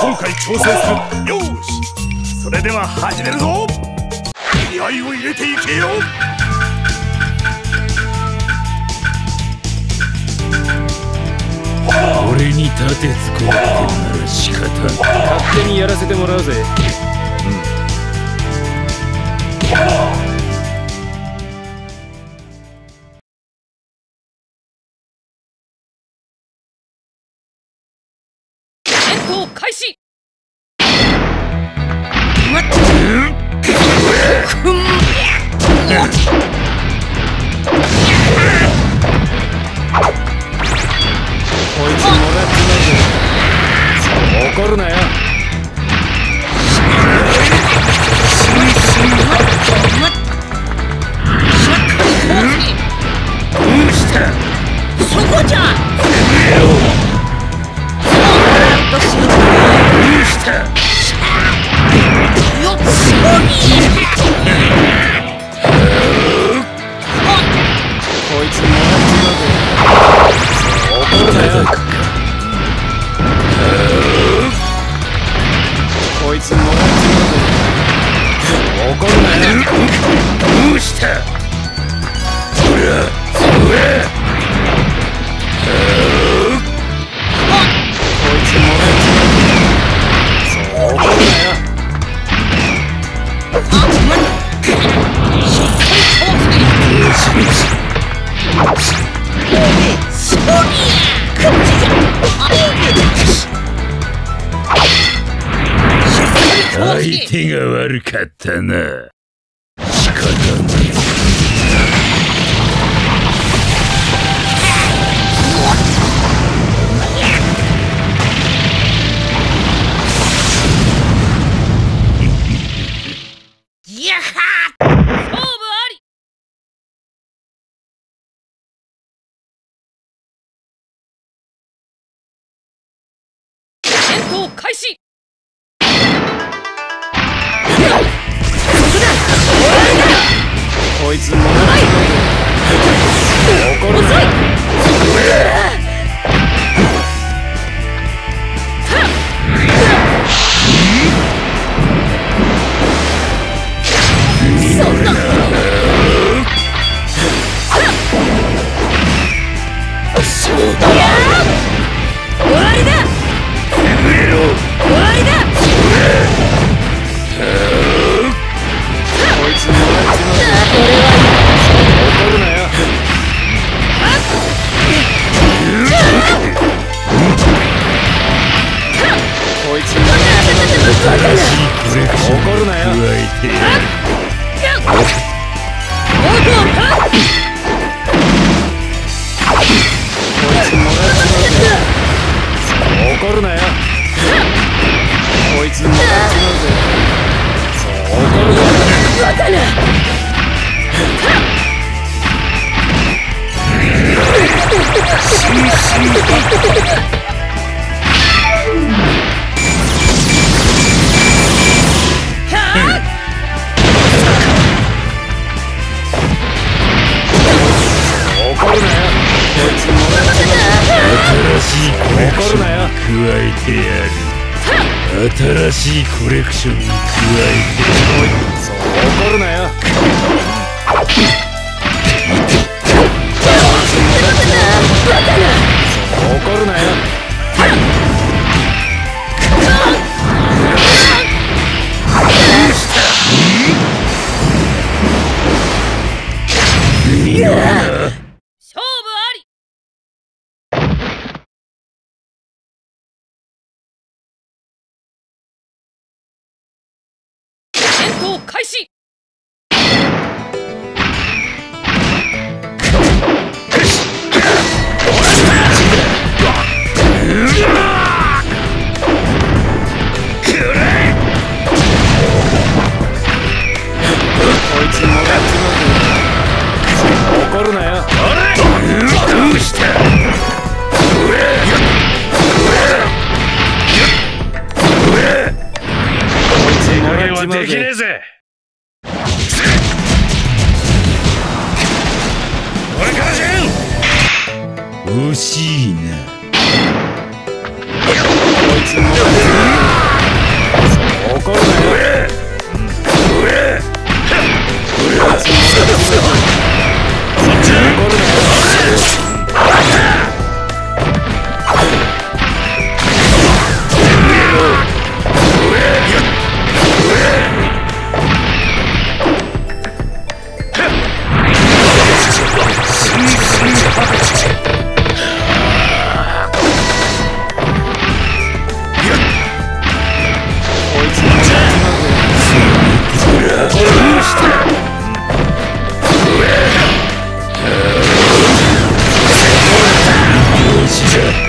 今回調整する。よし。それでは始めるぞ。気合を入れていけよ。俺に立てつこうってなら仕方勝手にやらせてもらうぜ。戦闘開始。怒るなよ。こいつもらってないぞ怒るなよどうしたこいつもらって？かったな仕方ない開始!こいつもな。い。ぞ怒るな怒るなよ。加えてやるこいつもらってなるな新しいコレクションに加え怒るなよ怒るなよ勝負あ開始ん future.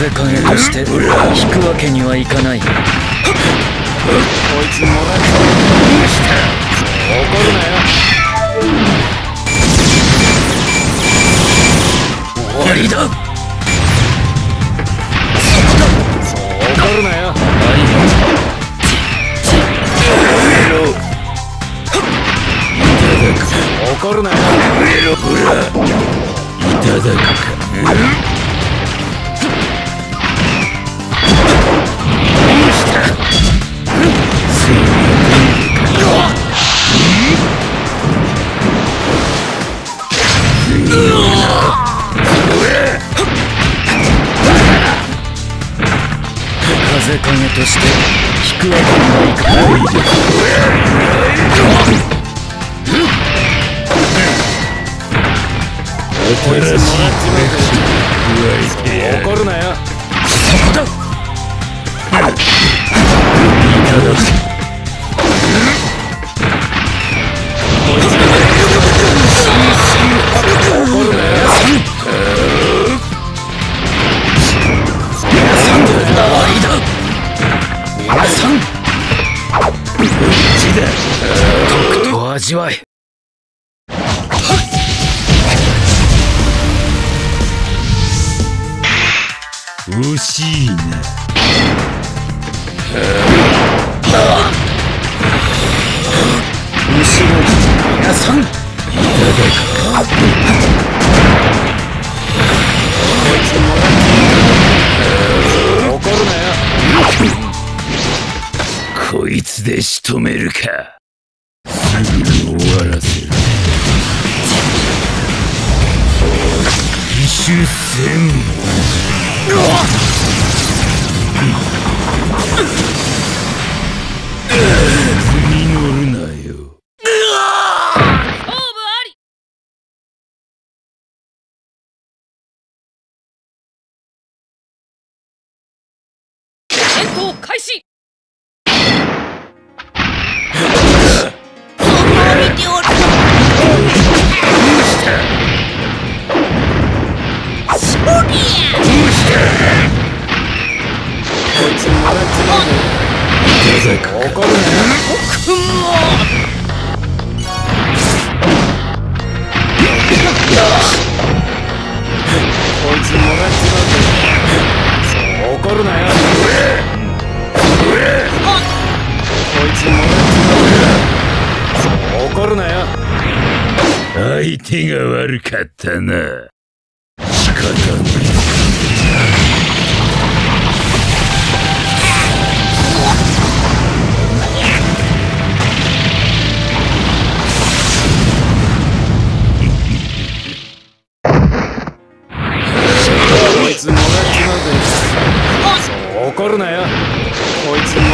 風影として引くわけにはいかない。こいつもらっちまう怒るなよ。終わりだ。風影として引くわけにはいかない。こいつもらっちまうぞ怒るなよ。惜しいな後ろに皆さん。怒るなよ。こいつで仕留めるか。すぐに終わらせる。義手戦開始。相手が悪かったな仕方ない怒るなよ。こいつも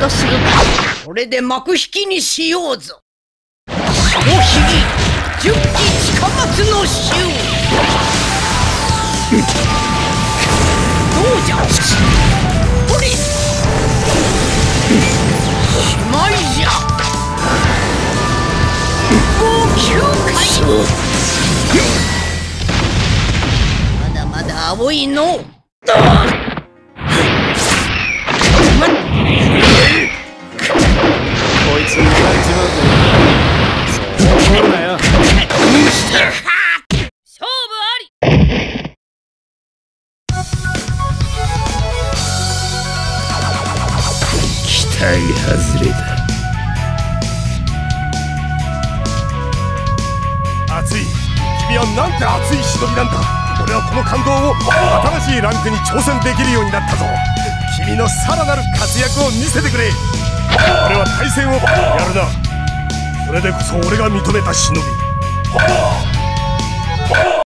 とする。かこれで幕引きにしようぞ。下ひぎ十期近松の衆どうじゃ？これしまいじゃ。号泣会。青いの。こ期待外れだ熱い君はなんて熱い忍びなんだ俺はこの感動を新しいランクに挑戦できるようになったぞ君のさらなる活躍を見せてくれ俺は対戦をやるなそれでこそ俺が認めた忍び